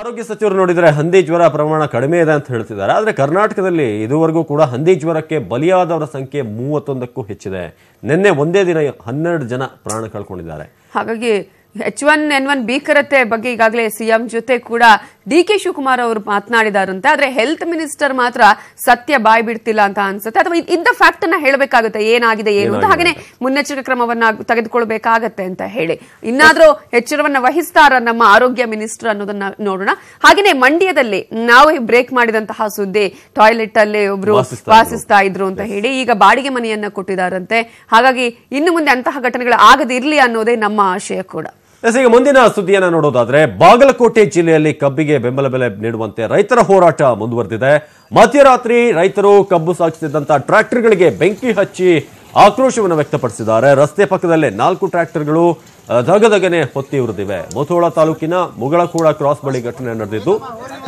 ಆರೋಗ್ಯ ಸಚಿವರು ನೋಡಿದರೆ ಹಂದಿ ಜ್ವರ ಪ್ರಮಾಣ ಕಡಿಮೆ ಇದೆ ಅಂತ ಹೇಳ್ತಿದ್ದಾರೆ. ಆದರೆ ಕರ್ನಾಟಕದಲ್ಲಿ ಇದುವರೆಗೂ ಕೂಡ ಹಂದಿ ಜ್ವರಕ್ಕೆ ಬಲಿಯಾದವರ ಸಂಖ್ಯೆ ಮೂವತ್ತೊಂದಕ್ಕೂ ಹೆಚ್ಚಿದೆ. ನಿನ್ನೆ ಒಂದೇ ದಿನ ಹನ್ನೆರಡು ಜನ ಪ್ರಾಣ ಕಳ್ಕೊಂಡಿದ್ದಾರೆ. ಹಾಗಾಗಿ ಎಚ್ ಒನ್ ಎನ್ ಒನ್ ಭೀಕರತೆ ಬಗ್ಗೆ ಈಗಾಗಲೇ ಸಿಎಂ ಜೊತೆ ಕೂಡ ಡಿ ಕೆ ಶಿವಕುಮಾರ್ ಅವರು ಮಾತನಾಡಿದಾರಂತೆ ಆದ್ರೆ ಹೆಲ್ತ್ ಮಿನಿಸ್ಟರ್ ಮಾತ್ರ ಸತ್ಯ ಬಾಯ್ ಬಿಡ್ತಿಲ್ಲ ಅಂತ ಅನ್ಸುತ್ತೆ. ಅಥವಾ ಇದ್- ಇದ್ದ ಫ್ಯಾಕ್ಟ್ ಅನ್ನ ಹೇಳಬೇಕಾಗುತ್ತೆ. ಏನಾಗಿದೆ ಏನು ಅಂತ. ಹಾಗೆ ಮುನ್ನೆಚ್ಚರಿಕೆ ಕ್ರಮವನ್ನ ತೆಗೆದುಕೊಳ್ಬೇಕಾಗತ್ತೆ ಅಂತ ಹೇಳಿ. ಇನ್ನಾದ್ರೂ ಎಚ್ಚರವನ್ನ ವಹಿಸ್ತಾರ ನಮ್ಮ ಆರೋಗ್ಯ ಮಿನಿಸ್ಟರ್ ಅನ್ನೋದನ್ನ ನೋಡೋಣ. ಹಾಗೇನೆ ಮಂಡ್ಯದಲ್ಲಿ ನಾವು ಬ್ರೇಕ್ ಮಾಡಿದಂತಹ ಸುದ್ದಿ ಟಾಯ್ಲೆಟ್ ಅಲ್ಲಿ ಒಬ್ರು ವಾಸಿಸ್ತಾ ಇದ್ರು. ಅಂತ ಹೇಳಿ ಈಗ ಬಾಡಿಗೆ ಮನೆಯನ್ನ ಕೊಟ್ಟಿದಾರಂತೆ. ಹಾಗಾಗಿ ಇನ್ನು ಮುಂದೆ ಅಂತಹ ಘಟನೆಗಳು ಆಗದಿರ್ಲಿ ಅನ್ನೋದೇ ನಮ್ಮ ಆಶಯ ಕೂಡ. ಈಗ ಮುಂದಿನ ಸುದ್ದಿಯನ್ನು ನೋಡೋದಾದ್ರೆ, ಬಾಗಲಕೋಟೆ ಜಿಲ್ಲೆಯಲ್ಲಿ ಕಬ್ಬಿಗೆ ಬೆಂಬಲ ಬೆಲೆ ನೀಡುವಂತೆ ರೈತರ ಹೋರಾಟ ಮುಂದುವರೆದಿದೆ. ಮಧ್ಯರಾತ್ರಿ ರೈತರು ಕಬ್ಬು ಸಾಗಿಸುತ್ತಿದ್ದಂತಹ ಟ್ರ್ಯಾಕ್ಟರ್ಗಳಿಗೆ ಬೆಂಕಿ ಹಚ್ಚಿ ಆಕ್ರೋಶವನ್ನು ವ್ಯಕ್ತಪಡಿಸಿದ್ದಾರೆ. ರಸ್ತೆ ಪಕ್ಕದಲ್ಲೇ ನಾಲ್ಕು ಟ್ರ್ಯಾಕ್ಟರ್ಗಳು ಧಗಧಗನೆ ಹೊತ್ತಿ ಉರಿದಿವೆ. ಮುಥೋಳ ತಾಲೂಕಿನ ಮುಗಳಕೂಡ ಕ್ರಾಸ್ ಬಳಿ ಘಟನೆ ನಡೆದಿದ್ದು,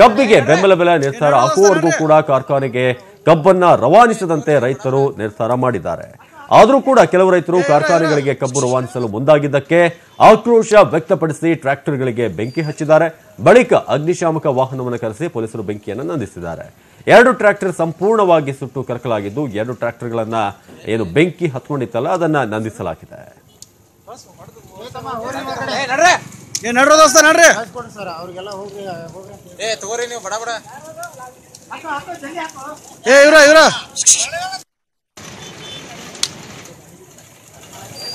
ಕಬ್ಬಿಗೆ ಬೆಂಬಲ ಬೆಲೆ ನಿರ್ಧಾರ ಹಾಕುವವರೆಗೂ ಕೂಡ ಕಾರ್ಖಾನೆಗೆ ಕಬ್ಬನ್ನ ರವಾನಿಸದಂತೆ ರೈತರು ನಿರ್ಧಾರ ಮಾಡಿದ್ದಾರೆ. ಆದರೂ ಕೂಡ ಕೆಲವು ರೈತರು ಕಾರ್ಖಾನೆಗಳಿಗೆ ಕಬ್ಬು ರವಾನಿಸಲು ಮುಂದಾಗಿದ್ದಕ್ಕೆ ಆಕ್ರೋಶ ವ್ಯಕ್ತಪಡಿಸಿ ಟ್ರ್ಯಾಕ್ಟರ್ಗಳಿಗೆ ಬೆಂಕಿ ಹಚ್ಚಿದ್ದಾರೆ. ಬಳಿಕ ಅಗ್ನಿಶಾಮಕ ವಾಹನವನ್ನು ಕರೆಸಿ ಪೊಲೀಸರು ಬೆಂಕಿಯನ್ನು ನಂದಿಸಿದ್ದಾರೆ. ಎರಡು ಟ್ರ್ಯಾಕ್ಟರ್ ಸಂಪೂರ್ಣವಾಗಿ ಸುಟ್ಟು ಕರಕಲಾಗಿದ್ದು ಎರಡು ಟ್ರ್ಯಾಕ್ಟರ್ಗಳನ್ನ ಏನು ಬೆಂಕಿ ಹತ್ಕೊಂಡಿತ್ತಲ್ಲ, ಅದನ್ನ ನಂದಿಸಲಾಗಿದೆ. ಏ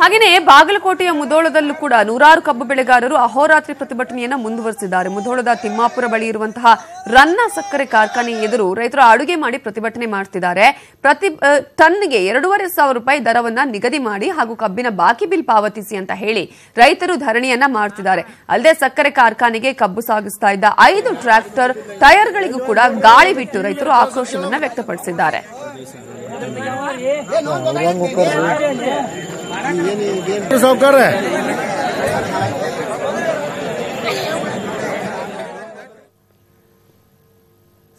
ಹಾಗೆಯೇ ಬಾಗಲಕೋಟೆಯ ಮುಧೋಳದಲ್ಲೂ ಕೂಡ ನೂರಾರು ಕಬ್ಬು ಬೆಳೆಗಾರರು ಅಹೋರಾತ್ರಿ ಪ್ರತಿಭಟನೆಯನ್ನು ಮುಂದುವರೆಸಿದ್ದಾರೆ. ಮುಧೋಳದ ತಿಮ್ಮಾಪುರ ಬಳಿ ಇರುವಂತಹ ರನ್ನ ಸಕ್ಕರೆ ಕಾರ್ಖಾನೆ ಎದುರು ರೈತರು ಅಡುಗೆ ಮಾಡಿ ಪ್ರತಿಭಟನೆ ಮಾಡ್ತಿದ್ದಾರೆ. ಪ್ರತಿ ಟನ್ಗೆ ಎರಡೂವರೆ ಸಾವಿರ ರೂಪಾಯಿ ದರವನ್ನ ನಿಗದಿ ಮಾಡಿ ಹಾಗೂ ಕಬ್ಬಿನ ಬಾಕಿ ಬಿಲ್ ಪಾವತಿಸಿ ಅಂತ ಹೇಳಿ ರೈತರು ಧರಣಿಯನ್ನ ಮಾಡ್ತಿದ್ದಾರೆ. ಅಲ್ಲದೆ ಸಕ್ಕರೆ ಕಾರ್ಖಾನೆಗೆ ಕಬ್ಬು ಸಾಗಿಸ್ತಾ ಇದ್ದ ಐದು ಟ್ರ್ಯಾಕ್ಟರ್ ಟೈರ್ಗಳಿಗೂ ಕೂಡ ಗಾಳಿ ಬಿಟ್ಟು ರೈತರು ಆಕ್ರೋಶವನ್ನ ವ್ಯಕ್ತಪಡಿಸಿದ್ದಾರೆ. ಸಾವುಕಾರ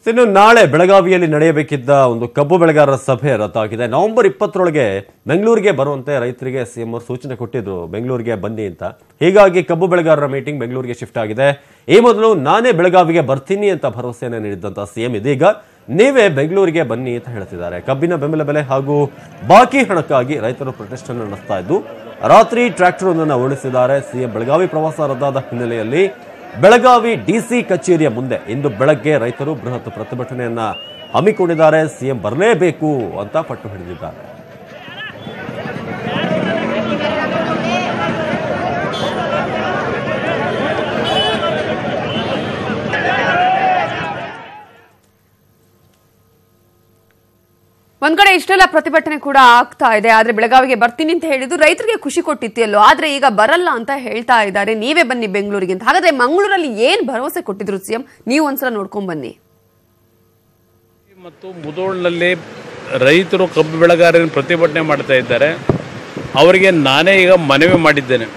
ಇನ್ನು ನಾಳೆ ಬೆಳಗಾವಿಯಲ್ಲಿ ನಡೆಯಬೇಕಿದ್ದ ಒಂದು ಕಬ್ಬು ಬೆಳೆಗಾರರ ಸಭೆ ರದ್ದಾಗಿದೆ. ನವೆಂಬರ್ ಇಪ್ಪತ್ತರೊಳಗೆ ಬೆಂಗಳೂರಿಗೆ ಬರುವಂತೆ ರೈತರಿಗೆ ಸಿಎಂ ಅವರು ಸೂಚನೆ ಕೊಟ್ಟಿದ್ರು, ಬೆಂಗಳೂರಿಗೆ ಬನ್ನಿ ಅಂತ. ಹೀಗಾಗಿ ಕಬ್ಬು ಬೆಳೆಗಾರರ ಮೀಟಿಂಗ್ ಬೆಂಗಳೂರಿಗೆ ಶಿಫ್ಟ್ ಆಗಿದೆ. ಈ ಮೊದಲು ನಾನೇ ಬೆಳಗಾವಿಗೆ ಬರ್ತೀನಿ ಅಂತ ಭರವಸೆಯನ್ನು ನೀಡಿದ್ದಂತಹ ಸಿಎಂ ಇದೀಗ ನೀವೇ ಬೆಂಗಳೂರಿಗೆ ಬನ್ನಿ ಅಂತ ಹೇಳ್ತಿದ್ದಾರೆ. ಕಬ್ಬಿನ ಬೆಂಬಲ ಬೆಲೆ ಹಾಗೂ ಬಾಕಿ ಹಣಕ್ಕಾಗಿ ರೈತರು ಅನ್ನು ನಡೆಸ್ತಾ ಇದ್ದು, ರಾತ್ರಿ ಟ್ರ್ಯಾಕ್ಟರ್ ಒಂದನ್ನು ಓಡಿಸಿದ್ದಾರೆ. ಸಿಎಂ ಬೆಳಗಾವಿ ಪ್ರವಾಸ ರದ್ದಾದ ಹಿನ್ನೆಲೆಯಲ್ಲಿ ಬೆಳಗಾವಿ ಡಿಸಿ ಕಚೇರಿಯ ಮುಂದೆ ಇಂದು ಬೆಳಗ್ಗೆ ರೈತರು ಬೃಹತ್ ಪ್ರತಿಭಟನೆಯನ್ನ ಹಮ್ಮಿಕೊಂಡಿದ್ದಾರೆ. ಸಿಎಂ ಬರಲೇಬೇಕು ಅಂತ ಪಟ್ಟು ಹಿಡಿದಿದ್ದಾರೆ. ಒಂದ್ ಕಡೆ ಇಷ್ಟೆಲ್ಲ ಪ್ರತಿಭಟನೆ ಕೂಡ ಆಗ್ತಾ ಇದೆ, ಆದ್ರೆ ಬೆಳಗಾವಿಗೆ ಬರ್ತೀನಿ ಅಂತ ಹೇಳಿದ್ದು ರೈತರಿಗೆ ಖುಷಿ ಕೊಟ್ಟಿತ್ತಿಯಲ್ಲೋ? ಆದ್ರೆ ಈಗ ಬರಲ್ಲ ಅಂತ ಹೇಳ್ತಾ ಇದ್ದಾರೆ. ನೀವೇ ಬನ್ನಿ ಬೆಂಗಳೂರಿಗೆ ಅಂತ. ಹಾಗಾದ್ರೆ ಮಂಗಳೂರಲ್ಲಿ ಏನ್ ಭರವಸೆ ಕೊಟ್ಟಿದ್ರು ಸಿಎಂ? ನೀವು ಒಂದ್ಸಲ ನೋಡ್ಕೊಂಡ್ ಬನ್ನಿ. ಮತ್ತು ಮುದೋಳ್ನಲ್ಲಿ ರೈತರು ಕಬ್ಬು ಬೆಳೆಗಾರರನ್ನು ಪ್ರತಿಭಟನೆ ಮಾಡ್ತಾ ಇದ್ದಾರೆ. ಅವರಿಗೆ ನಾನೇ ಈಗ ಮನವಿ ಮಾಡಿದ್ದೇನೆ,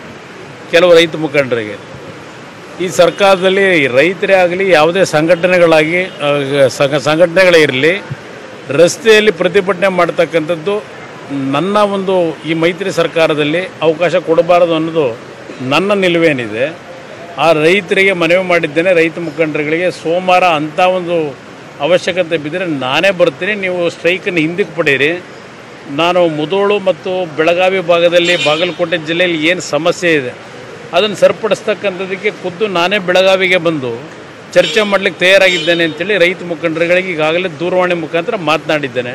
ಕೆಲವು ರೈತ ಮುಖಂಡರಿಗೆ. ಈ ಸರ್ಕಾರದಲ್ಲಿ ರೈತರೇ ಆಗಲಿ, ಯಾವುದೇ ಸಂಘಟನೆಗಳಾಗಿ ಸಂಘ, ಸಂಘಟನೆಗಳೇ ಇರಲಿ ರಸ್ತೆಯಲ್ಲಿ ಪ್ರತಿಭಟನೆ ಮಾಡ್ತಕ್ಕಂಥದ್ದು ನನ್ನ ಒಂದು ಈ ಮೈತ್ರಿ ಸರ್ಕಾರದಲ್ಲಿ ಅವಕಾಶ ಕೊಡಬಾರದು ಅನ್ನೋದು ನನ್ನ ನಿಲುವೇನಿದೆ. ಆ ರೈತರಿಗೆ ಮನವಿ ಮಾಡಿದ್ದೇನೆ, ರೈತ ಮುಖಂಡರುಗಳಿಗೆ. ಸೋಮವಾರ ಅಂಥ ಒಂದು ಅವಶ್ಯಕತೆ ಬಿದ್ದರೆ ನಾನೇ ಬರ್ತೀನಿ, ನೀವು ಸ್ಟ್ರೈಕನ್ನು ಹಿಂದಕ್ಕೆ ಪಡೀರಿ ನಾನು ಮುದೋಳು ಮತ್ತು ಬೆಳಗಾವಿ ಭಾಗದಲ್ಲಿ, ಬಾಗಲಕೋಟೆ ಜಿಲ್ಲೆಯಲ್ಲಿ ಏನು ಸಮಸ್ಯೆ ಇದೆ, ಅದನ್ನು ಸರಿಪಡಿಸ್ತಕ್ಕಂಥದ್ದಕ್ಕೆ ಖುದ್ದು ನಾನೇ ಬೆಳಗಾವಿಗೆ ಬಂದು ಚರ್ಚೆ ಮಾಡಲಿಕ್ಕೆ ತಯಾರಾಗಿದ್ದೇನೆ ಅಂತೇಳಿ ರೈತ ಮುಖಂಡರುಗಳಿಗೆ ಈಗಾಗಲೇ ದೂರವಾಣಿ ಮುಖಾಂತರ ಮಾತನಾಡಿದ್ದೇನೆ.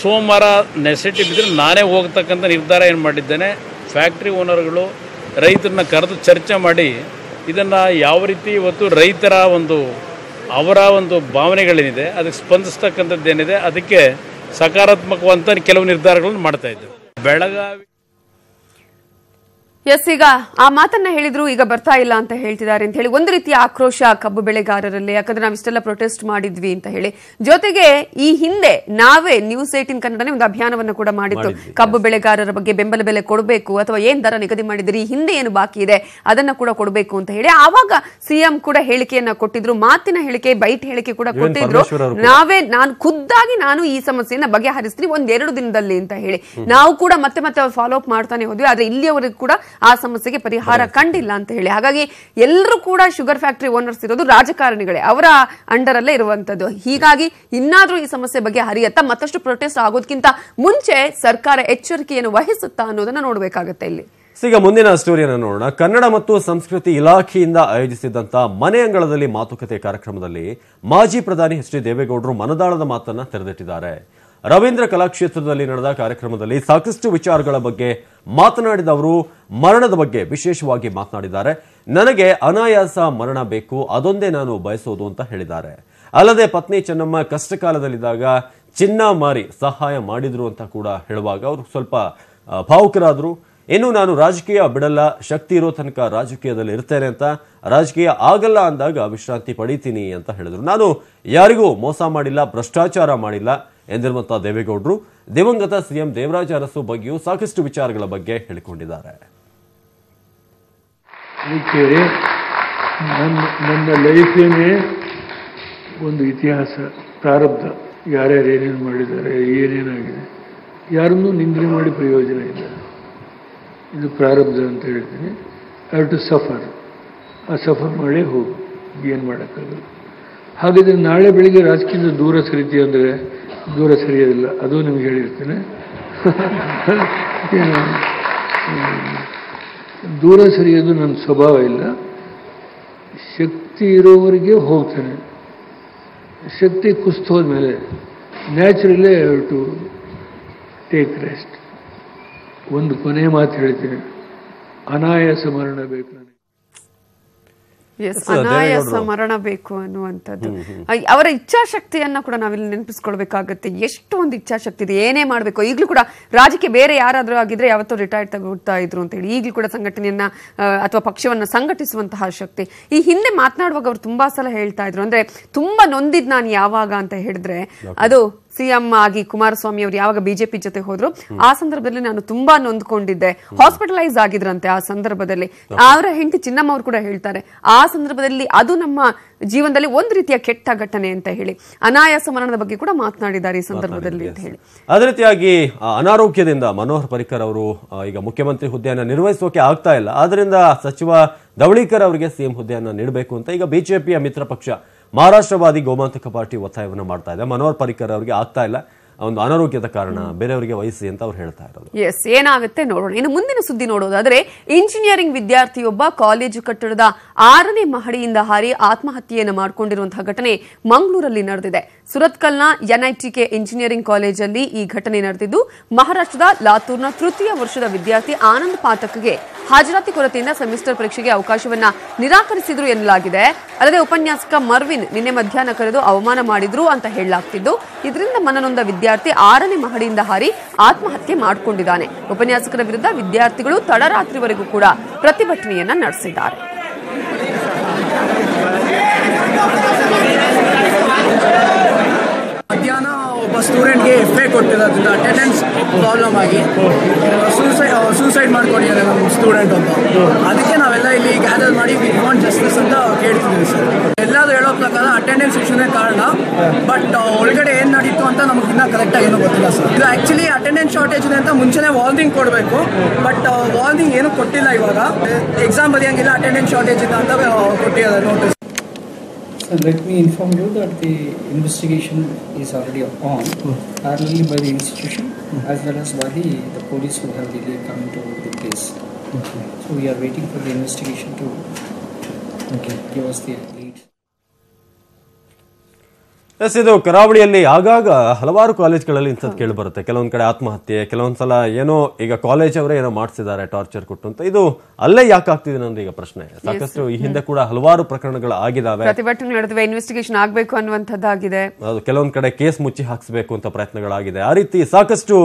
ಸೋಮವಾರ ನೆಸೆಟಿ ಬಿದ್ದರೆ ನಾನೇ ಹೋಗ್ತಕ್ಕಂಥ ನಿರ್ಧಾರ ಏನು ಮಾಡಿದ್ದೇನೆ ಫ್ಯಾಕ್ಟ್ರಿ ಓನರ್ಗಳು ರೈತರನ್ನ ಕರೆದು ಚರ್ಚೆ ಮಾಡಿ ಇದನ್ನು ಯಾವ ರೀತಿ ಇವತ್ತು ರೈತರ ಒಂದು, ಅವರ ಒಂದು ಭಾವನೆಗಳೇನಿದೆ, ಅದಕ್ಕೆ ಸ್ಪಂದಿಸ್ತಕ್ಕಂಥದ್ದೇನಿದೆ, ಅದಕ್ಕೆ ಸಕಾರಾತ್ಮಕವಂತ ಕೆಲವು ನಿರ್ಧಾರಗಳನ್ನು ಮಾಡ್ತಾ ಬೆಳಗಾವಿ ಎಸ್ ಈಗ ಆ ಮಾತನ್ನ ಹೇಳಿದ್ರು ಈಗ ಬರ್ತಾ ಇಲ್ಲ ಅಂತ ಹೇಳ್ತಿದ್ದಾರೆ ಅಂತ ಹೇಳಿ ಒಂದು ರೀತಿಯ ಆಕ್ರೋಶ ಕಬ್ಬು ಬೆಳೆಗಾರರಲ್ಲಿ ಯಾಕಂದ್ರೆ ನಾವು ಇಷ್ಟೆಲ್ಲ ಪ್ರೊಟೆಸ್ಟ್ ಮಾಡಿದ್ವಿ ಅಂತ ಹೇಳಿ. ಜೊತೆಗೆ ಈ ಹಿಂದೆ ನಾವೇ ನ್ಯೂಸ್ ಏಟಿನ್ ಕನ್ನಡನೇ ಒಂದು ಅಭಿಯಾನವನ್ನ ಕೂಡ ಮಾಡಿತ್ತು. ಕಬ್ಬು ಬೆಳೆಗಾರರ ಬಗ್ಗೆ ಬೆಂಬಲ ಬೆಲೆ ಕೊಡಬೇಕು ಅಥವಾ ಏನ್ ದರ ನಿಗದಿ ಮಾಡಿದ್ರಿ ಈ ಹಿಂದೆ ಏನು ಬಾಕಿ ಇದೆ ಅದನ್ನ ಕೂಡ ಕೊಡಬೇಕು ಅಂತ ಹೇಳಿ ಆವಾಗ ಸಿಎಂ ಕೂಡ ಹೇಳಿಕೆಯನ್ನ ಕೊಟ್ಟಿದ್ರು ಮಾತಿನ ಹೇಳಿಕೆ ಬೈಟ್ ಹೇಳಿಕೆ ಕೂಡ ಕೊಟ್ಟಿದ್ರು. ನಾವೇ ನಾನು ಖುದ್ದಾಗಿ ನಾನು ಈ ಸಮಸ್ಯೆಯನ್ನ ಬಗೆಹರಿಸ್ತೀನಿ ಒಂದೆರಡು ದಿನದಲ್ಲಿ ಅಂತ ಹೇಳಿ. ನಾವು ಕೂಡ ಮತ್ತೆ ಮತ್ತೆ ಫಾಲೋ ಅಪ್ ಮಾಡ್ತಾನೆ ಹೋದ್ವಿ ಆದ್ರೆ ಇಲ್ಲಿಯವರೆಗೂ ಕೂಡ ಆ ಸಮಸ್ಯೆಗೆ ಪರಿಹಾರ ಕಂಡಿಲ್ಲ ಅಂತ ಹೇಳಿ. ಹಾಗಾಗಿ ಎಲ್ಲರೂ ಕೂಡ ಶುಗರ್ ಫ್ಯಾಕ್ಟರಿ ಓನರ್ಸ್ ಇರೋದು ರಾಜಕಾರಣಿಗಳೇ. ಅವರ ಅಂಡರ್ ಅಲ್ಲೇ ಇರುವಂತದ್ದು. ಹೀಗಾಗಿ ಇನ್ನಾದ್ರೂ ಈ ಸಮಸ್ಯೆ ಬಗ್ಗೆ ಹರಿಯತ್ತ ಮತ್ತಷ್ಟು ಪ್ರೊಟೆಸ್ಟ್ ಆಗೋದಕ್ಕಿಂತ ಮುಂಚೆ ಸರ್ಕಾರ ಎಚ್ಚರಿಕೆಯನ್ನು ವಹಿಸುತ್ತಾ ಅನ್ನೋದನ್ನ ನೋಡಬೇಕಾಗುತ್ತೆ ಇಲ್ಲಿ. ಈಗ ಮುಂದಿನ ಸ್ಟೋರಿಯನ್ನು ನೋಡೋಣ. ಕನ್ನಡ ಮತ್ತು ಸಂಸ್ಕೃತಿ ಇಲಾಖೆಯಿಂದ ಆಯೋಜಿಸಿದ್ದಂತ ಮನೆ ಅಂಗಳದಲ್ಲಿ ಮಾತುಕತೆ ಕಾರ್ಯಕ್ರಮದಲ್ಲಿ ಮಾಜಿ ಪ್ರಧಾನಿ ಎಚ್ ಡಿ ದೇವೇಗೌಡರು ಮನದಾಳದ ಮಾತನ್ನ ತೆರೆದಿಟ್ಟಿದ್ದಾರೆ. ರವೀಂದ್ರ ಕಲಾಕ್ಷೇತ್ರದಲ್ಲಿ ನಡೆದ ಕಾರ್ಯಕ್ರಮದಲ್ಲಿ ಸಾಕಷ್ಟು ವಿಚಾರಗಳ ಬಗ್ಗೆ ಮಾತನಾಡಿದ ಅವರು, ಮರಣದ ಬಗ್ಗೆ ವಿಶೇಷವಾಗಿ ಮಾತನಾಡಿದ್ದಾರೆ. ನನಗೆ ಅನಾಯಾಸ ಮರಣ ಬೇಕು, ಅದೊಂದೇ ನಾನು ಬಯಸೋದು ಅಂತ ಹೇಳಿದ್ದಾರೆ. ಅಲ್ಲದೆ ಪತ್ನಿ ಚೆನ್ನಮ್ಮ ಕಷ್ಟ ಕಾಲದಲ್ಲಿದ್ದಾಗ ಚಿನ್ನ ಮಾರಿ ಸಹಾಯ ಮಾಡಿದ್ರು ಅಂತ ಕೂಡ ಹೇಳುವಾಗ ಅವರು ಸ್ವಲ್ಪ ಭಾವುಕರಾದ್ರು. ಇನ್ನು ನಾನು ರಾಜಕೀಯ ಬಿಡಲ್ಲ, ಶಕ್ತಿ ಇರೋ ತನಕ ರಾಜಕೀಯದಲ್ಲಿ ಇರ್ತೇನೆ ಅಂತ, ರಾಜಕೀಯ ಆಗಲ್ಲ ಅಂದಾಗ ವಿಶ್ರಾಂತಿ ಪಡೀತೀನಿ ಅಂತ ಹೇಳಿದರು. ನಾನು ಯಾರಿಗೂ ಮೋಸ ಮಾಡಿಲ್ಲ, ಭ್ರಷ್ಟಾಚಾರ ಮಾಡಿಲ್ಲ. ಎಂದಿರುವಂತ ದೇವೇಗೌಡರು ದಿವಂಗತ ಸಿಎಂ ದೇವರಾಜ ಅರಸು ಬಗ್ಗೆಯೂ ಸಾಕಷ್ಟು ವಿಚಾರಗಳ ಬಗ್ಗೆ ಹೇಳಿಕೊಂಡಿದ್ದಾರೆ. ನನ್ನ ಲೈಫೇನೆ ಒಂದು ಇತಿಹಾಸ, ಪ್ರಾರಬ್ಧ, ಯಾರ್ಯಾರು ಏನೇನು ಮಾಡಿದ್ದಾರೆ, ಏನೇನಾಗಿದೆ, ಯಾರನ್ನೂ ನಿಂದನೆ ಮಾಡಿ ಪ್ರಯೋಜನ ಇಲ್ಲ. ಇದು ಪ್ರಾರಬ್ಧ ಅಂತ ಹೇಳ್ತೀನಿ. ಹ್ಯಾವ್ ಟು ಸಫರ್ ಆ ಸಫರ್ ಮಾಡೇ ಹೋಗು. ಏನು ಮಾಡೋಕ್ಕಾಗಲ್ಲ. ಹಾಗಿದ್ರೆ ನಾಳೆ ಬೆಳಿಗ್ಗೆ ರಾಜಕೀಯದ ದೂರ ಸರಿತೀಯ ಅಂದರೆ ದೂರ ಸರಿಯೋದಿಲ್ಲ. ಅದು ನಿಮ್ಗೆ ಹೇಳಿರ್ತೇನೆ. ದೂರ ಸರಿಯೋದು ನನ್ನ ಸ್ವಭಾವ ಇಲ್ಲ. ಶಕ್ತಿ ಇರೋವರೆಗೆ ಹೋಗ್ತೇನೆ. ಶಕ್ತಿ ಕುಸ್ತು ಹೋದ್ಮೇಲೆ ನ್ಯಾಚುರಲ್ಲೇ ಟು ಟೇಕ್ ರೆಸ್ಟ್. ಒಂದು ಕೊನೆ ಮಾತು ಹೇಳ್ತೀನಿ. ಅನಾಯಾಸ ಮರಣ ಬೇಕು ನನಗೆ. ಎಸ್ ಅನಾಯಾಸ ಮರಣ ಬೇಕು ಅನ್ನುವಂಥದ್ದು. ಅವರ ಇಚ್ಛಾಶಕ್ತಿಯನ್ನ ಕೂಡ ನಾವಿಲ್ಲಿ ನೆನಪಿಸ್ಕೊಳ್ಬೇಕಾಗತ್ತೆ. ಎಷ್ಟು ಒಂದು ಇಚ್ಛಾಶಕ್ತಿ ಇದೆ ಏನೇ ಮಾಡಬೇಕು. ಈಗಲೂ ಕೂಡ ರಾಜಕೀಯ ಬೇರೆ ಯಾರಾದರೂ ಆಗಿದ್ರೆ ಯಾವತ್ತೂ ರಿಟೈರ್ಡ್ ತಗೊಳ್ತಾ ಇದ್ರು ಅಂತ ಹೇಳಿ ಈಗಲೂ ಕೂಡ ಸಂಘಟನೆಯನ್ನ ಅಥವಾ ಪಕ್ಷವನ್ನ ಸಂಘಟಿಸುವಂತಹ ಶಕ್ತಿ. ಈ ಹಿಂದೆ ಮಾತನಾಡುವಾಗ ಅವ್ರು ತುಂಬಾ ಸಲ ಹೇಳ್ತಾ ಇದ್ರು. ಅಂದ್ರೆ ತುಂಬಾ ನೊಂದಿದ್ ನಾನು ಯಾವಾಗ ಅಂತ ಹೇಳಿದ್ರೆ ಅದು ಸಿಎಂ ಆಗಿ ಕುಮಾರಸ್ವಾಮಿ ಅವರು ಯಾವಾಗ ಬಿಜೆಪಿ ಜೊತೆ ಹೋದ್ರು ಆ ಸಂದರ್ಭದಲ್ಲಿ ನಾನು ತುಂಬಾ ನೊಂದ್ಕೊಂಡಿದ್ದೆ. ಹಾಸ್ಪಿಟಲೈಸ್ ಆಗಿದ್ರಂತೆ ಆ ಸಂದರ್ಭದಲ್ಲಿ. ಅವರ ಹೆಂಡತಿ ಚಿನ್ನಮ್ಮ ಅವರು ಕೂಡ ಹೇಳ್ತಾರೆ ಆ ಸಂದರ್ಭದಲ್ಲಿ ಅದು ನಮ್ಮ ಜೀವನದಲ್ಲಿ ಒಂದು ರೀತಿಯ ಕೆಟ್ಟ ಘಟನೆ ಅಂತ ಹೇಳಿ. ಅನಾಯಾಸ ಮರಣದ ಬಗ್ಗೆ ಕೂಡ ಮಾತನಾಡಿದ್ದಾರೆ ಈ ಸಂದರ್ಭದಲ್ಲಿ ಅಂತ ಹೇಳಿ. ಅದೇ ರೀತಿಯಾಗಿ ಅನಾರೋಗ್ಯದಿಂದ ಮನೋಹರ್ ಪರಿಕರ್ ಅವರು ಈಗ ಮುಖ್ಯಮಂತ್ರಿ ಹುದ್ದೆಯನ್ನು ನಿರ್ವಹಿಸೋಕೆ ಆಗ್ತಾ ಇಲ್ಲ. ಆದ್ರಿಂದ ಸಚಿವ ಧವಳೀಕರ್ ಅವರಿಗೆ ಸಿಎಂ ಹುದ್ದೆಯನ್ನು ನೀಡಬೇಕು ಅಂತ ಈಗ ಬಿಜೆಪಿಯ ಮಿತ್ರ ಪಕ್ಷ ಮಹಾರಾಷ್ಟ್ರವಾದಿ ಗೋಮಾಂತಕ ಪಾರ್ಟಿ ಒತ್ತಾಯವನ್ನು ಮಾಡ್ತಾ ಇದೆ. ಮನೋಹರ್ ಪರಿಕರ್ ಅವರಿಗೆ ಆಗ್ತಾ ಇಲ್ಲ. ಒಂದು ಅನಾರೋಗ್ಯದ ಕಾರಣ ಬೇರೆಯವರಿಗೆ ವಹಿಸಿ ಅಂತ ಅವ್ರು ಹೇಳ್ತಾ ಇರೋದು. ಎಸ್ ಏನಾಗುತ್ತೆ ನೋಡೋಣ. ಇನ್ನು ಮುಂದಿನ ಸುದ್ದಿ ನೋಡೋದಾದ್ರೆ ಇಂಜಿನಿಯರಿಂಗ್ ವಿದ್ಯಾರ್ಥಿಯೊಬ್ಬ ಕಾಲೇಜು ಕಟ್ಟಡದ ಆರನೇ ಮಹಡಿಯಿಂದ ಹಾರಿ ಆತ್ಮಹತ್ಯೆಯನ್ನು ಮಾಡಿಕೊಂಡಿರುವಂತಹ ಘಟನೆ ಮಂಗಳೂರಲ್ಲಿ ನಡೆದಿದೆ. ಸುರತ್ಕಲ್ನ ಎನ್ಐಟಿಕೆ ಇಂಜಿನಿಯರಿಂಗ್ ಕಾಲೇಜಲ್ಲಿ ಈ ಘಟನೆ ನಡೆದಿದ್ದು, ಮಹಾರಾಷ್ಟ್ರದ ಲಾತೂರ್ನ ತೃತೀಯ ವರ್ಷದ ವಿದ್ಯಾರ್ಥಿ ಆನಂದ್ ಪಾಠಕ್ಗೆ ಹಾಜರಾತಿ ಕೊರತೆಯಿಂದ ಸೆಮಿಸ್ಟರ್ ಪರೀಕ್ಷೆಗೆ ಅವಕಾಶವನ್ನ ನಿರಾಕರಿಸಿದ್ರು ಎನ್ನಲಾಗಿದೆ. ಅಲ್ಲದೆ ಉಪನ್ಯಾಸಕ ಮರ್ವಿನ್ ನಿನ್ನೆ ಮಧ್ಯಾಹ್ನ ಕರೆದು ಅವಮಾನ ಮಾಡಿದ್ರು ಅಂತ ಹೇಳಲಾಗ್ತಿದ್ದು. ಇದರಿಂದ ಮನನೊಂದ ವಿದ್ಯಾರ್ಥಿ ಆರನೇ ಮಹಡಿಯಿಂದ ಹಾರಿ ಆತ್ಮಹತ್ಯೆ ಮಾಡಿಕೊಂಡಿದ್ದಾನೆ. ಉಪನ್ಯಾಸಕರ ವಿರುದ್ಧ ವಿದ್ಯಾರ್ಥಿಗಳು ತಡರಾತ್ರಿವರೆಗೂ ಕೂಡ ಪ್ರತಿಭಟನೆಯನ್ನ ನಡೆಸಿದ್ದಾರೆ. ಮಧ್ಯಾಹ್ನ ಒಬ್ಬ ಸ್ಟೂಡೆಂಟ್ಗೆ ಎಫ್ ಎ ಕೊಟ್ಟಿರೋದ್ರಿಂದ ಅಟೆಂಡೆನ್ಸ್ ಪ್ರಾಬ್ಲಮ್ ಆಗಿ. ಸೂಸೈಡ್ ಮಾಡ್ಕೊಂಡಿದ್ದಾರೆ ನಮ್ಮ ಸ್ಟೂಡೆಂಟ್ ಅಂತ. ಅದಕ್ಕೆ ನಾವೆಲ್ಲ ಇಲ್ಲಿ ಗ್ಯಾದರ್ ಮಾಡಿ ವಿ ವಾಂಟ್ ಜಸ್ಟಿಸ್ ಅಂತ ಕೇಳ್ತಿದ್ದೀವಿ ಸರ್. ಎಲ್ಲಾದ್ರೂ ಹೇಳೋ ಪ್ರಕಾರ ಅಟೆಂಡೆನ್ಸ್ ಇಶ್ಯೂನೇ ಕಾರಣ ಬಟ್ ಒಳಗಡೆ ಏನು ನಡೀತು ಅಂತ ನಮಗೆ ಇನ್ನೂ ಕರೆಕ್ಟಾಗಿ ಏನೂ ಗೊತ್ತಿಲ್ಲ ಸರ್. ಇದು ಆ್ಯಕ್ಚುಲಿ ಅಟೆಂಡೆನ್ಸ್ ಶಾರ್ಟೇಜ್ ಇದೆ ಅಂತ ಮುಂಚೆನೇ ವಾರ್ನಿಂಗ್ ಕೊಡಬೇಕು ಬಟ್ ವಾರ್ನಿಂಗ್ ಏನು ಕೊಟ್ಟಿಲ್ಲ ಇವಾಗ. ಎಕ್ಸಾಮ್ ಬರೆಯೋಂಗಿಲ್ಲ ಅಟೆಂಡೆನ್ಸ್ ಶಾರ್ಟೇಜ್ ಇದೆ ಅಂತ ಕೊಟ್ಟಿದ್ದಾರೆ notice So let me inform you that the investigation is already on, parallelly by the institution as well as by the, police who have really come to the place. So we are waiting for the investigation to give us the. Yes ಇದು ಕರಾವಳಿಯಲ್ಲಿ ಆಗಾಗ ಹಲವಾರು ಕಾಲೇಜ್ಗಳಲ್ಲಿ ಇಂಥದ್ದು ಕೇಳಿ ಬರುತ್ತೆ. ಕೆಲವೊಂದು ಕಡೆ ಆತ್ಮಹತ್ಯೆ ಕೆಲವೊಂದ್ಸಲ ಏನೋ ಈಗ ಕಾಲೇಜ್ ಅವರೇ ಏನೋ ಮಾಡ್ತಿದ್ದಾರೆ ಟಾರ್ಚರ್ ಕೊಟ್ಟು ಅಂತ. ಇದು ಅಲ್ಲೇ ಯಾಕೆ ಆಗ್ತಿದೆ ಅನ್ನೋದು ಈಗ ಪ್ರಶ್ನೆ. ಸಾಕಷ್ಟು ಈ ಹಿಂದೆ ಕೂಡ ಹಲವಾರು ಪ್ರಕರಣಗಳು ಆಗಿದಾವೆ. ಪ್ರತಿಭಟನೆ ನಡೆದಿವೆ ಇನ್ವೆಸ್ಟಿಗೇಷನ್ ಆಗಬೇಕು ಅನ್ನುವಂಥದ್ದಾಗಿದೆ. ಅದು ಕೆಲವೊಂದ್ ಕಡೆ ಕೇಸ್ ಮುಚ್ಚಿ ಹಾಕಿಸಬೇಕು ಅಂತ ಪ್ರಯತ್ನಗಳಾಗಿದೆ. ಆ ರೀತಿ ಸಾಕಷ್ಟು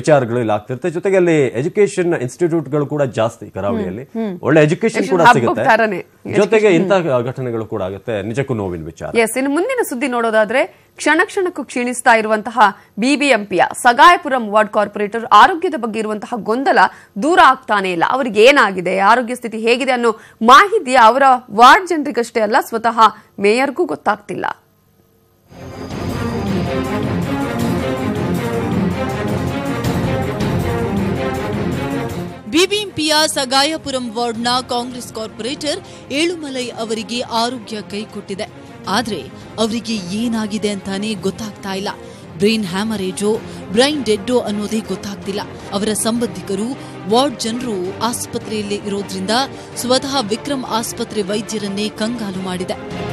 ವಿಚಾರಗಳು ಇಲ್ಲಿ ಆಗ್ತಿರುತ್ತೆ. ಜೊತೆಗೆ ಅಲ್ಲಿ ಎಜುಕೇಶನ್ ಇನ್ಸ್ಟಿಟ್ಯೂಟ್ಗಳು ಕೂಡ ಜಾಸ್ತಿ ಕರಾವಳಿಯಲ್ಲಿ. ಒಳ್ಳೆ ಎಜುಕೇಶನ್ ಕೂಡ ಸಿಗುತ್ತೆ. ಜೊತೆಗೆ ಇಂತಹ ಘಟನೆಗಳು ಕೂಡ ಆಗುತ್ತೆ. ನಿಜಕ್ಕೂ ನೋವಿನ ವಿಚಾರ. ಮುಂದಿನ ಸುದ್ದಿ ನೋಡೋದಾದ್ರೆ ಕ್ಷಣ ಕ್ಷಣಕ್ಕೂ ಕ್ಷೀಣಿಸ್ತಾ ಇರುವಂತಹ ಬಿಬಿಎಂಪಿಯ ಸಗಾಯಪುರಂ ವಾರ್ಡ್ ಕಾರ್ಪೊರೇಟರ್ ಆರೋಗ್ಯದ ಬಗ್ಗೆ ಇರುವಂತಹ ಗೊಂದಲ ದೂರ ಆಗ್ತಾನೆ ಇಲ್ಲ. ಅವರಿಗೆ ಏನಾಗಿದೆ? ಆರೋಗ್ಯ ಸ್ಥಿತಿ ಹೇಗಿದೆ ಅನ್ನೋ ಮಾಹಿತಿ ಅವರ ವಾರ್ಡ್ ಜನರಿಗಷ್ಟೇ ಅಲ್ಲ, ಸ್ವತಃ ಮೇಯರ್ಗೂ ಗೊತ್ತಾಗ್ತಿಲ್ಲ. ಬಿಬಿಎಂಪಿಯ ಸಗಾಯಪುರಂ ವಾರ್ಡ್ನ ಕಾಂಗ್ರೆಸ್ ಕಾರ್ಪೊರೇಟರ್ ಏಳುಮಲೈ ಅವರಿಗೆ ಆರೋಗ್ಯ ಕೈಕೊಟ್ಟಿದೆ. ಆದ್ರೆ ಅವರಿಗೆ ಏನಾಗಿದೆ ಅಂತಾನೆ ಗೊತ್ತಾಗ್ತಾ ಇಲ್ಲ. ಬ್ರೈನ್ ಹ್ಯಾಮರೇಜೋ ಬ್ರೈನ್ ಡೆಡ್ಡೋ ಅನ್ನೋದೇ ಗೊತ್ತಾಗ್ತಿಲ್ಲ. ಅವರ ಸಂಬಂಧಿಕರು, ವಾರ್ಡ್ ಜನರು ಆಸ್ಪತ್ರೆಯಲ್ಲೇ ಇರೋದ್ರಿಂದ ಸ್ವತಃ ವಿಕ್ರಮ್ ಆಸ್ಪತ್ರೆ ವೈದ್ಯರನ್ನೇ ಕಂಗಾಲು ಮಾಡಿದೆ.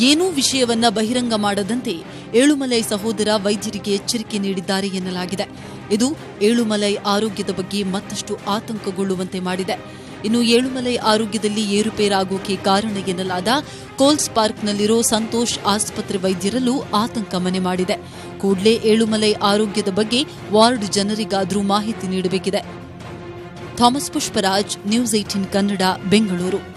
ಏನೂ ವಿಷಯವನ್ನ ಬಹಿರಂಗ ಮಾಡದಂತೆ ಏಳುಮಲೈ ಸಹೋದರ ವೈದ್ಯರಿಗೆ ಎಚ್ಚರಿಕೆ ನೀಡಿದ್ದಾರೆ ಎನ್ನಲಾಗಿದೆ. ಇದು ಏಳುಮಲೈ ಆರೋಗ್ಯದ ಬಗ್ಗೆ ಮತ್ತಷ್ಟು ಆತಂಕಗೊಳ್ಳುವಂತೆ ಮಾಡಿದೆ. ಇನ್ನು ಏಳುಮಲೈ ಆರೋಗ್ಯದಲ್ಲಿ ಏರುಪೇರಾಗೋಕೆ ಕಾರಣ ಎನ್ನಲಾದ ಕೋಲ್ಸ್ ಪಾರ್ಕ್ನಲ್ಲಿರೋ ಸಂತೋಷ್ ಆಸ್ಪತ್ರೆ ವೈದ್ಯರಲ್ಲೂ ಆತಂಕ ಮನೆ ಮಾಡಿದೆ. ಕೂಡಲೇ ಏಳುಮಲೈ ಆರೋಗ್ಯದ ಬಗ್ಗೆ ವಾರ್ಡ್ ಜನರಿಗಾದರೂ ಮಾಹಿತಿ ನೀಡಬೇಕಿದೆ. Thomas Pushparaj, news eighteen Kannada, Bengaluru.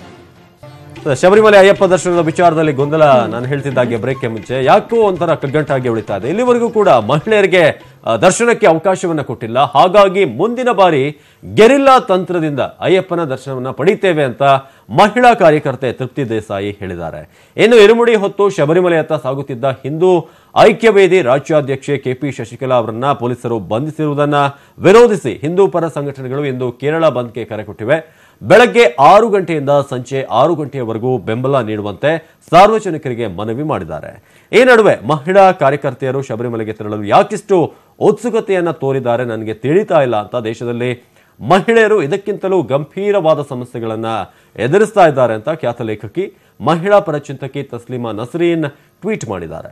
Sabarimala Ayyappa ದರ್ಶನದ ವಿಚಾರದಲ್ಲಿ ಗೊಂದಲ. ನಾನು ಹೇಳ್ತಿದ್ದಾಗೆ ಬ್ರೇಕ್ಗೆ ಮುಂಚೆ ಯಾಕೋ ಒಂಥರ ಕಗ್ಗಂಟಾಗಿ ಉಳಿತಾ ಇದೆ. ಇಲ್ಲಿವರೆಗೂ ಕೂಡ ಮಹಿಳೆಯರಿಗೆ ದರ್ಶನಕ್ಕೆ ಅವಕಾಶವನ್ನು ಕೊಟ್ಟಿಲ್ಲ. ಹಾಗಾಗಿ ಮುಂದಿನ ಬಾರಿ ಗೆರಿಲ್ಲಾ ತಂತ್ರದಿಂದ ಅಯ್ಯಪ್ಪನ ದರ್ಶನವನ್ನ ಪಡಿತೇವೆ ಅಂತ ಮಹಿಳಾ ಕಾರ್ಯಕರ್ತೆ ತೃಪ್ತಿ ದೇಸಾಯಿ ಹೇಳಿದ್ದಾರೆ. ಇನ್ನು ಇರುಮುಡಿ ಹೊತ್ತು ಶಬರಿಮಲೆಯತ್ತ ಸಾಗುತ್ತಿದ್ದ ಹಿಂದೂ ಐಕ್ಯವೇದಿ ರಾಜ್ಯಾಧ್ಯಕ್ಷೆ ಕೆಪಿ ಶಶಿಕಲಾ ಅವರನ್ನ ಪೊಲೀಸರು ಬಂಧಿಸಿರುವುದನ್ನ ವಿರೋಧಿಸಿ ಹಿಂದೂ ಪರ ಸಂಘಟನೆಗಳು ಇಂದು ಕೇರಳ ಬಂದ್ಗೆ ಕರೆ ಕೊಟ್ಟಿವೆ. ಬೆಳಗ್ಗೆ ಆರು ಗಂಟೆಯಿಂದ ಸಂಜೆ ಆರು ಗಂಟೆಯವರೆಗೂ ಬೆಂಬಲ ನೀಡುವಂತೆ ಸಾರ್ವಜನಿಕರಿಗೆ ಮನವಿ ಮಾಡಿದ್ದಾರೆ. ಈ ನಡುವೆ ಮಹಿಳಾ ಕಾರ್ಯಕರ್ತೆಯರು ಶಬರಿಮಲೆಗೆ ತೆರಳಲು ಯಾಕಿಷ್ಟು ಉತ್ಸುಕತೆಯನ್ನು ತೋರಿದ್ದಾರೆ ನನಗೆ ತಿಳಿತಾ ಇಲ್ಲ ಅಂತ ದೇಶದಲ್ಲಿ ಮಹಿಳೆಯರು ಇದಕ್ಕಿಂತಲೂ ಗಂಭೀರವಾದ ಸಮಸ್ಯೆಗಳನ್ನು ಎದುರಿಸ್ತಾ ಇದ್ದಾರೆ ಅಂತ ಖ್ಯಾತ ಲೇಖಕಿ ಮಹಿಳಾ ಪರಚಿಂತಕಿ ತಸ್ಲಿಮಾ ನಸರೀನ್ ಟ್ವೀಟ್ ಮಾಡಿದ್ದಾರೆ.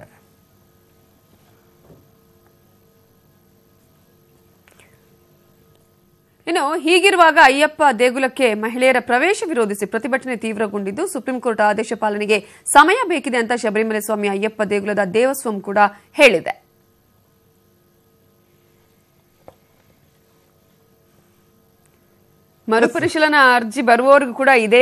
ಇನ್ನು ಹೀಗಿರುವಾಗ ಅಯ್ಯಪ್ಪ ದೇಗುಲಕ್ಕೆ ಮಹಿಳೆಯರ ಪ್ರವೇಶ ವಿರೋಧಿಸಿ ಪ್ರತಿಭಟನೆ ತೀವ್ರಗೊಂಡಿದ್ದು ಸುಪ್ರೀಂ ಕೋರ್ಟ್ ಆದೇಶ ಪಾಲನೆಗೆ ಸಮಯ ಬೇಕಿದೆ ಅಂತ ಶಬರಿಮಲೆ ಸ್ವಾಮಿ ಅಯ್ಯಪ್ಪ ದೇಗುಲದ ದೇವಸ್ವಂ ಕೂಡ ಹೇಳಿದೆ. ಮರುಪರಿಶೀಲನಾ ಅರ್ಜಿ ಬರುವವರೆಗೂ ಕೂಡ ಇದೇ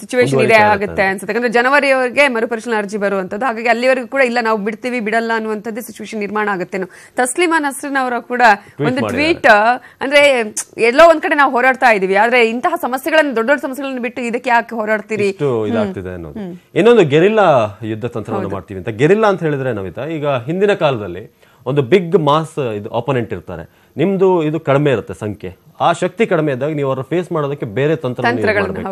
ಸಿಚುವೇಶನ್ ಇದೆ ಆಗುತ್ತೆ ಅನ್ಸುತ್ತೆ. ಯಾಕಂದ್ರೆ ಜನವರಿವರೆಗೆ ಮರುಪರಿಶೀಲನಾ ಅರ್ಜಿ ಬರುವಂತದ್ದು ಹಾಗಾಗಿ ಅಲ್ಲಿವರೆಗೂ ಕೂಡ ಇಲ್ಲ ನಾವು ಬಿಡ್ತೀವಿ ಬಿಡಲ್ಲ ಅನ್ನುವಂಥದ್ದು ಸಿಚುವೇಶನ್ ನಿರ್ಮಾಣ ಆಗುತ್ತೇನೋ ತಸ್ಲಿಮಾ ನಸ್ರಿನ್ ಅವರ ಕೂಡ ಒಂದು ಟ್ವೀಟ್ ಅಂದ್ರೆ ಎಲ್ಲೋ ಒಂದ್ ಕಡೆ ನಾವು ಹೋರಾಡ್ತಾ ಇದೀವಿ. ಆದ್ರೆ ಇಂತಹ ಸಮಸ್ಯೆಗಳನ್ನು ದೊಡ್ಡ ದೊಡ್ಡ ಸಮಸ್ಯೆಗಳನ್ನು ಬಿಟ್ಟು ಇದಕ್ಕೆ ಯಾಕೆ ಹೋರಾಡ್ತೀರಿ? ಇನ್ನೊಂದು ಗೆರಿಲ್ಲಾ ಯುದ್ಧ ತಂತ್ರವನ್ನು ಮಾಡ್ತೀವಿ ಅಂತ. ಗೆರಿಲ್ಲಾ ಅಂತ ಹೇಳಿದ್ರೆ ನವಿತಾ ಈಗ ಹಿಂದಿನ ಕಾಲದಲ್ಲಿ ಒಂದು ಬಿಗ್ ಮಾಸ್ ಇದು ಆಪೋನೆಂಟ್ ಇರ್ತಾರೆ. ನಿಮ್ದು ಇದು ಕಡಿಮೆ ಇರುತ್ತೆ ಸಂಖ್ಯೆ. ಆ ಶಕ್ತಿ ಕಡಿಮೆ ಇದ್ದಾಗ ನೀವು ಅವರ ಫೇಸ್ ಮಾಡೋದಕ್ಕೆ ಬೇರೆ ತಂತ್ರ ತಂತ್ರಗಳನ್ನ,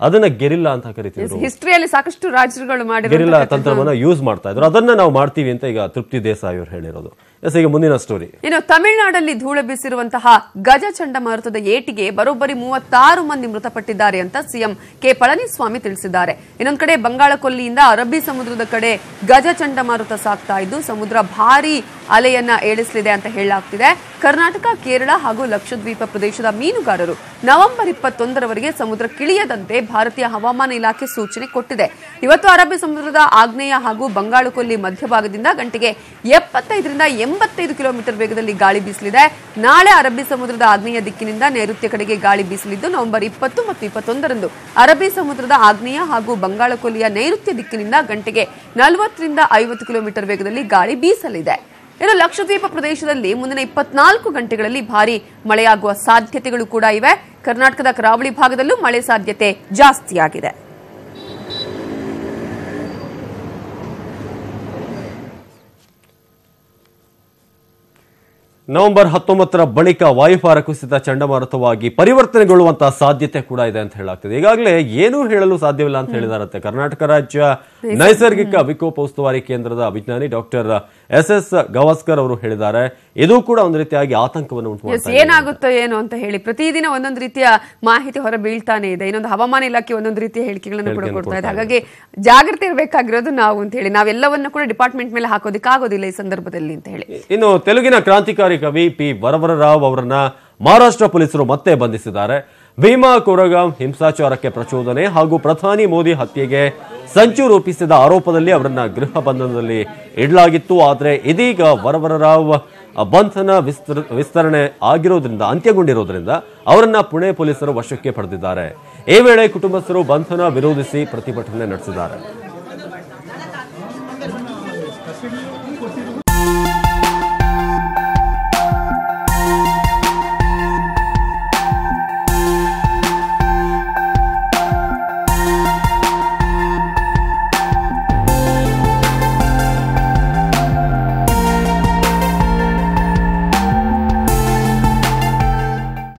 ಅದನ್ನ ಗೆರಿಲ್ಲ ಅಂತ ಕರಿತೀವಿ ಹಿಸ್ಟ್ರಿಯಲ್ಲಿ ಸಾಕಷ್ಟು ರಾಜರುಗಳು ಮಾಡಿ ಗೆರಿಲ್ಲ ತಂತ್ರವನ್ನ ಯೂಸ್ ಮಾಡ್ತಾ ಇದ್ರು. ಅದನ್ನ ನಾವು ಮಾಡ್ತೀವಿ ಅಂತ ಈಗ ತೃಪ್ತಿ ದೇಸಾಯಿ ಅವರು ಹೇಳಿರೋದು. ಎಸ್, ಈಗ ಮುಂದಿನ ಸ್ಟೋರಿ ಇನ್ನು ತಮಿಳುನಾಡಲ್ಲಿ ಧೂಳು ಬೀಸಿರುವಂತಹ ಗಜ ಚಂಡಮಾರುತದ ಏಟಿಗೆ ಬರೋಬ್ಬರಿ ಮೂವತ್ತಾರು ಮಂದಿ ಮೃತಪಟ್ಟಿದ್ದಾರೆ ಅಂತ ಸಿಎಂ ಕೆ ಪಳನಿಸ್ವಾಮಿ ತಿಳಿಸಿದ್ದಾರೆ. ಇನ್ನೊಂದು ಕಡೆ ಬಂಗಾಳ ಕೊಲ್ಲಿಯಿಂದ ಅರಬ್ಬಿ ಸಮುದ್ರದ ಕಡೆ ಗಜ ಚಂಡಮಾರುತ ಸಾಗ್ತಾ ಇದ್ದು, ಸಮುದ್ರ ಭಾರೀ ಅಲೆಯನ್ನ ಏಳಿಸಲಿದೆ ಅಂತ ಹೇಳಲಾಗ್ತಿದೆ. ಕರ್ನಾಟಕ, ಕೇರಳ ಹಾಗೂ ಲಕ್ಷದ್ವೀಪ ಪ್ರದೇಶದ ಮೀನುಗಾರರು ನವೆಂಬರ್ ಇಪ್ಪತ್ತೊಂದರವರೆಗೆ ಸಮುದ್ರ ಕಿಳಿಯದಂತೆ ಭಾರತೀಯ ಹವಾಮಾನ ಇಲಾಖೆ ಸೂಚನೆ ಕೊಟ್ಟಿದೆ. ಇವತ್ತು ಅರಬ್ಬಿ ಸಮುದ್ರದ ಆಗ್ನೇಯ ಹಾಗೂ ಬಂಗಾಳಕೊಲ್ಲಿ ಮಧ್ಯಭಾಗದಿಂದ ಗಂಟೆಗೆ ಎಪ್ಪತ್ತೈದರಿಂದ ಎಂಬತ್ತೈದು ಕಿಲೋಮೀಟರ್ ವೇಗದಲ್ಲಿ ಗಾಳಿ ಬೀಸಲಿದೆ. ನಾಳೆ ಅರಬ್ಬಿ ಸಮುದ್ರದ ಆಗ್ನೇಯ ದಿಕ್ಕಿನಿಂದ ನೈಋತ್ಯ ಕಡೆಗೆ ಗಾಳಿ ಬೀಸಲಿದ್ದು, ನವೆಂಬರ್ ಇಪ್ಪತ್ತು ಮತ್ತು ಇಪ್ಪತ್ತೊಂದರಂದು ಅರಬ್ಬಿ ಸಮುದ್ರದ ಆಗ್ನೇಯ ಹಾಗೂ ಬಂಗಾಳ ಕೊಲ್ಲಿಯ ನೈಋತ್ಯ ದಿಕ್ಕಿನಿಂದ ಗಂಟೆಗೆ ನಲವತ್ತರಿಂದ ಐವತ್ತು ಕಿಲೋಮೀಟರ್ ವೇಗದಲ್ಲಿ ಗಾಳಿ ಬೀಸಲಿದೆ. ಇನ್ನು ಲಕ್ಷದ್ವೀಪ ಪ್ರದೇಶದಲ್ಲಿ ಮುಂದಿನ ಇಪ್ಪತ್ನಾಲ್ಕು ಗಂಟೆಗಳಲ್ಲಿ ಭಾರಿ ಮಳೆಯಾಗುವ ಸಾಧ್ಯತೆಗಳು ಕೂಡ ಇವೆ. ಕರ್ನಾಟಕದ ಕರಾವಳಿ ಭಾಗದಲ್ಲೂ ಮಳೆ ಸಾಧ್ಯತೆ ಜಾಸ್ತಿಯಾಗಿದೆ. ನವೆಂಬರ್ ಹತ್ತೊಂಬತ್ತರ ಬಳಿಕ ವಾಯುಭಾರ ಕುಸಿತ ಚಂಡಮಾರುತವಾಗಿ ಪರಿವರ್ತನೆಗೊಳ್ಳುವಂತಹ ಸಾಧ್ಯತೆ ಕೂಡ ಇದೆ ಅಂತ ಹೇಳಾಗ್ತದೆ ಈಗಾಗಲೇ ಏನೂ ಹೇಳಲು ಸಾಧ್ಯವಿಲ್ಲ ಅಂತ ಹೇಳಿದಾರಂತೆ. ಕರ್ನಾಟಕ ರಾಜ್ಯ ನೈಸರ್ಗಿಕ ವಿಕೋಪ ಉಸ್ತುವಾರಿ ಕೇಂದ್ರದ ವಿಜ್ಞಾನಿ ಡಾಕ್ಟರ್ ಎಸ್ ಎಸ್ ಗವಾಸ್ಕರ್ ಅವರು ಹೇಳಿದ್ದಾರೆ ಇದು ಕೂಡ ಒಂದು ರೀತಿಯಾಗಿ ಆತಂಕವನ್ನು ಉಂಟು ಏನಾಗುತ್ತೋ ಏನು ಅಂತ ಹೇಳಿ. ಪ್ರತಿದಿನ ಒಂದೊಂದು ರೀತಿಯ ಮಾಹಿತಿ ಹೊರ ಬೀಳ್ತಾನೆ ಇದೆ. ಇನ್ನೊಂದು ಹವಾಮಾನ ಇಲಾಖೆ ಒಂದೊಂದು ರೀತಿಯ ಹೇಳಿಕೆಗಳನ್ನು ಕೂಡ ಕೊಡ್ತಾ ಇದೆ. ಹಾಗಾಗಿ ಜಾಗ್ರತೆ ಇರಬೇಕಾಗಿರೋದು ನಾವು ಅಂತ ಹೇಳಿ. ನಾವೆಲ್ಲವನ್ನ ಕೂಡ ಡಿಪಾರ್ಟ್ಮೆಂಟ್ ಮೇಲೆ ಹಾಕೋದಿಕ್ಕಾಗೋದಿಲ್ಲ ಈ ಸಂದರ್ಭದಲ್ಲಿ ಅಂತ ಹೇಳಿ. ಇನ್ನು ತೆಲುಗಿನ ಕ್ರಾಂತಿಕಾರಿ ಕವಿ ಪಿ ವರವರರಾವ್ ಅವರನ್ನ ಮಹಾರಾಷ್ಟ್ರ ಪೊಲೀಸರು ಮತ್ತೆ ಬಂಧಿಸಿದ್ದಾರೆ. ಭೀಮಾ ಕೊರಗಾಂ ಹಿಂಸಾಚಾರಕ್ಕೆ ಪ್ರಚೋದನೆ ಹಾಗೂ ಪ್ರಧಾನಿ ಮೋದಿ ಹತ್ಯೆಗೆ ಸಂಚು ರೂಪಿಸಿದ ಆರೋಪದಲ್ಲಿ ಅವರನ್ನ ಗೃಹ ಬಂಧನದಲ್ಲಿ ಇಡಲಾಗಿತ್ತು. ಆದರೆ ಇದೀಗ ವರವರರಾವ್ ಬಂಧನ ವಿಸ್ತರ, ವಿಸ್ತರಣೆ ಆಗಿರೋದ್ರಿಂದ, ಅಂತ್ಯಗೊಂಡಿರೋದ್ರಿಂದ ಅವರನ್ನ ಪುಣೆ ಪೊಲೀಸರು ವಶಕ್ಕೆ ಪಡೆದಿದ್ದಾರೆ. ಈ ವೇಳೆ ಕುಟುಂಬಸ್ಥರು ಬಂಧನ ವಿರೋಧಿಸಿ ಪ್ರತಿಭಟನೆ ನಡೆಸಿದ್ದಾರೆ.